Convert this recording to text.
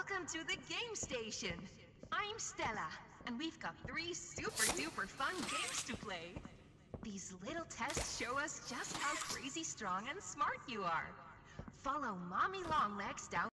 Welcome to the game station. I'm Stella, and we've got three super duper fun games to play. These little tests show us just how crazy strong and smart you are. Follow Mommy Longlegs down